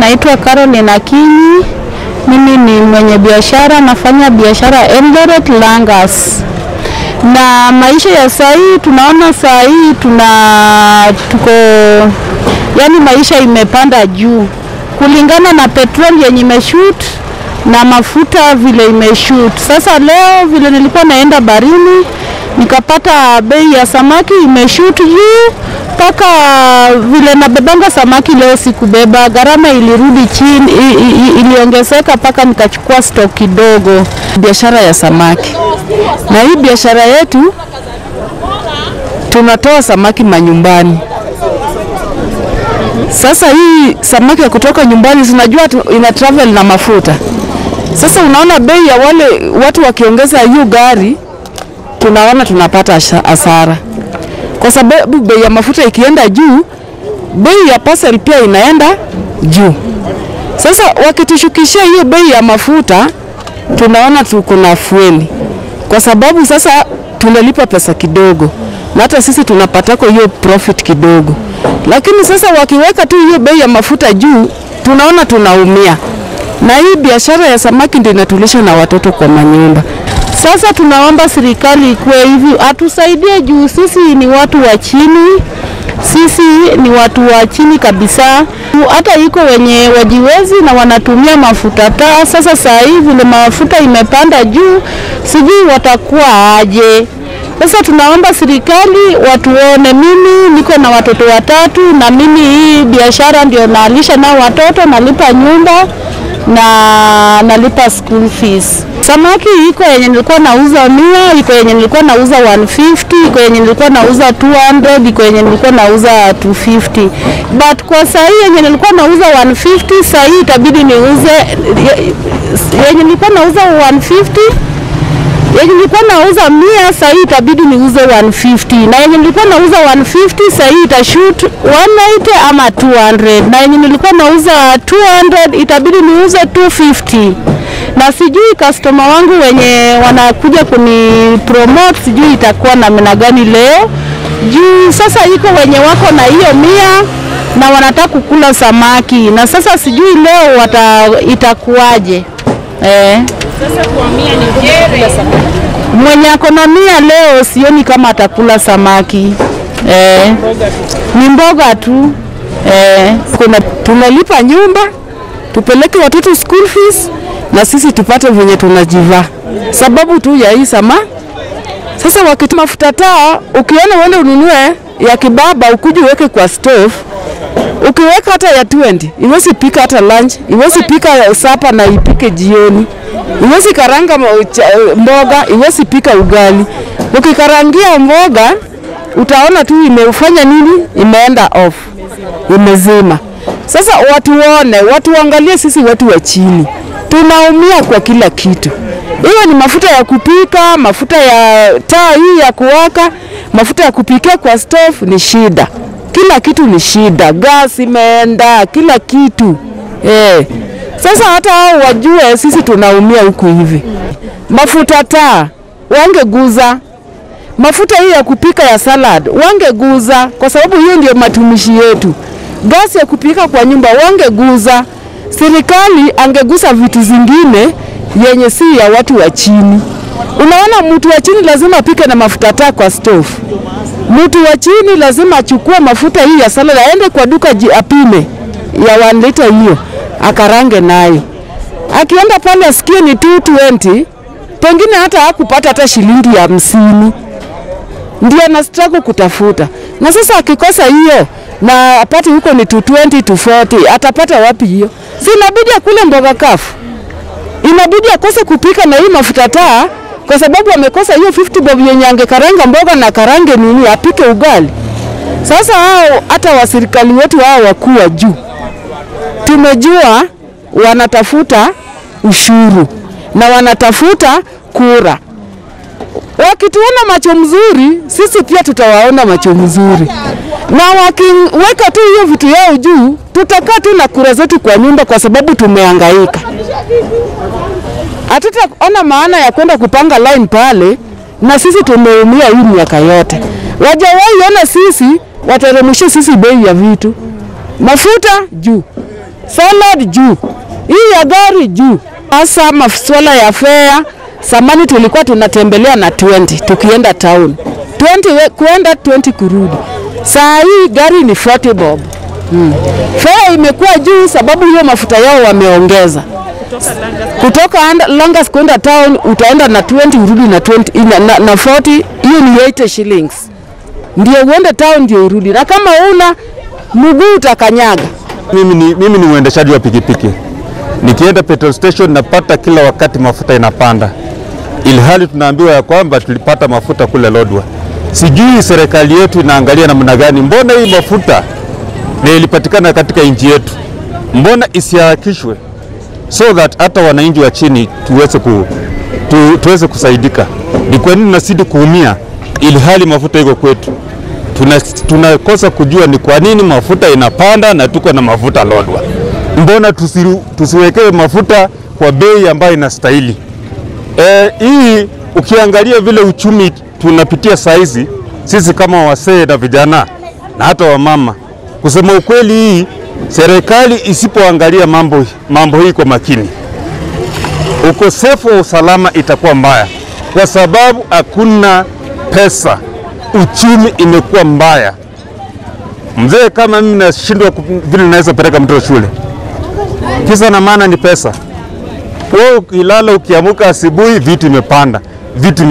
Naitwa Caroline Akinyi. Mimi ni mwenye biashara, nafanya biashara Eldoret Langas. Na maisha ya saa hii tunaona saa hii tuna tuko yani, maisha imepanda juu kulingana na petroli yenye imeshoot na mafuta vile imeshoot. Sasa leo vile nilikuwa naenda barini nikapata bei ya samaki imeshutu juu mpaka vile nabebanga samaki leo sikubeba, gharama ilirudi chini, iliongezeka mpaka nikachukua stock kidogo. biashara ya samaki, na hii biashara yetu tunatoa samaki manyumbani. Sasa hii samaki ya kutoka nyumbani sinajua ina travel na mafuta. Sasa unaona bei ya wale watu wakiongeza hiyo gari, tunaona tunapata hasara, kwa sababu bei ya mafuta ikienda juu, bei ya parcel pia inaenda juu. Sasa wakitushukishia hiyo bei ya mafuta, tunaona tuko na afueni, kwa sababu sasa tunalipa pesa kidogo, na hata sisi tunapatako hiyo profit kidogo. Lakini sasa wakiweka tu hiyo bei ya mafuta juu, tunaona tunaumia, na hii biashara ya samaki ndio inatulisha na watoto kwa manyumba. Sasa tunaomba serikali ikuwe hivi, atusaidie juu sisi ni watu wa chini, sisi ni watu wa chini kabisa. Hata iko wenye wajiwezi na wanatumia mafuta taa. Sasa saa hii vile mafuta imepanda juu, sijui watakuwa aje. Sasa tunaomba serikali watuone. Mimi niko na watoto watatu, na mimi hii biashara ndio naalisha nao watoto, nalipa nyumba na nalipa school fees. Samaki iko yenye nilikuwa nauza mia, iko yenye nilikuwa nauza 150, iko yenye nilikuwa nauza 200, iko yenye nilikuwa nauza 250. But kwa saa hii yenye nilikuwa nauza 150, saa hii itabidi niuze yenye nilikuwa nauza 150 yenye nilikuwa nauza mia saa hii itabidi niuze 150 na yenye nilikuwa nauza 150 saa hii itashoot 190 ama 200 na yenye nilikuwa nauza 200 itabidi niuze 250 na sijui customer wangu wenye wanakuja kuni promote sijui itakuwa namna gani leo. Juu sasa iko wenye wako na hiyo mia na wanataka kukula samaki. Na sasa sijui leo wata itakuwaje eh. Mwenye ako na mia leo sioni kama atakula samaki eh, ni mboga tu eh. Kuna tunalipa nyumba, tupeleke watoto school fees na sisi tupate venye tunajivaa, sababu tu ya hii sama. Sasa wakati mafuta taa, ukiona uende ununue ya kibaba ukuje uweke kwa stove, ukiweka hata ya 20 iwezi pika hata lunch, iwezi pika sapa na ipike jioni, iwezi karanga mboga, iwezi pika ugali. Ukikarangia mboga utaona tu imeufanya nini, imeenda off, imezima. Sasa watu waone, watu waangalie sisi watu wa chini tunaumia kwa kila kitu, hiyo ni mafuta ya kupika, mafuta ya taa hii ya kuwaka, mafuta ya kupikia kwa stove ni shida, kila kitu ni shida, gasi imeenda, kila kitu eh. Sasa hata hao wajue sisi tunaumia huku hivi. Mafuta taa wangeguza, mafuta hii ya kupika ya salad wangeguza, kwa sababu hiyo ndio matumishi yetu. Gasi ya kupika kwa nyumba wangeguza, serikali angegusa vitu zingine yenye si ya watu wa chini. Unaona, mtu wa chini lazima apike na mafuta taa kwa stove. Mtu wa chini lazima achukue mafuta hii ya salad aende kwa duka apime ya 1 liter hiyo akarange nayo. Akienda pale asikie ni 220, pengine hata hakupata hata shilingi ya hamsini ndio ana struggle kutafuta. Na sasa akikosa hiyo na apate huko ni 220 240, atapata wapi hiyo? Si inabidi akule mboga kafu, inabidi akose kupika na hii mafuta taa, kwa sababu amekosa hiyo 50 bob yenye angekaranga mboga na karange nini apike ugali. Sasa hao hata waserikali wetu hao wakuu wa juu tumejua wanatafuta ushuru na wanatafuta kura wakituona macho mzuri, sisi pia tutawaona macho mzuri, na wakiweka tu hiyo vitu yao juu, tutakaa tu na kura zetu kwa nyumba, kwa sababu tumehangaika. Hatutaona maana ya kwenda kupanga line pale, na sisi tumeumia hii miaka yote. Wajawahi ona sisi wateremshe sisi bei ya vitu, mafuta juu, salad juu, hii ya gari juu. Hasa masuala ya fare, samani tulikuwa tunatembelea na 20 tukienda town 20 kwenda kuenda 20 kurudi. Saa hii gari ni 40 bob. Hmm. Fare imekuwa juu sababu hiyo mafuta yao wameongeza kutoka anda- Langas kwenda town utaenda na 20 urudi na 20 na, na, na 40 hiyo ni 80 shillings. Ndio uende town ndio urudi, na kama una mguu utakanyaga. Mimi ni, mimi ni mwendeshaji wa pikipiki. Nikienda petrol station napata kila wakati mafuta inapanda, ilhali tunaambiwa ya kwamba tulipata mafuta kule Lodwa. Sijui serikali yetu inaangalia namna gani, mbona hii mafuta na ilipatikana katika nchi yetu, mbona isiharakishwe so that hata wananchi wa chini tuweze, ku, tu, tuweze kusaidika. Ni kwa nini tunazidi kuumia ili hali mafuta iko kwetu? Tunakosa Tuna- kujua ni kwa nini mafuta inapanda na tuko na mafuta Lodwa. Mbona tusiru, tusiwekewe mafuta kwa bei ambayo inastahili? E, hii ukiangalia vile uchumi tunapitia saizi, sisi kama wasee na vijana na hata wamama, kusema ukweli, hii serikali isipoangalia mambo, mambo hii kwa makini, ukosefu wa usalama itakuwa mbaya, kwa sababu hakuna pesa, uchumi imekuwa mbaya. Mzee kama mimi nashindwa vile naweza peleka mtoto shule, kisa na maana ni pesa. Wewe ukilala ukiamuka asubuhi, vitu imepanda, vitu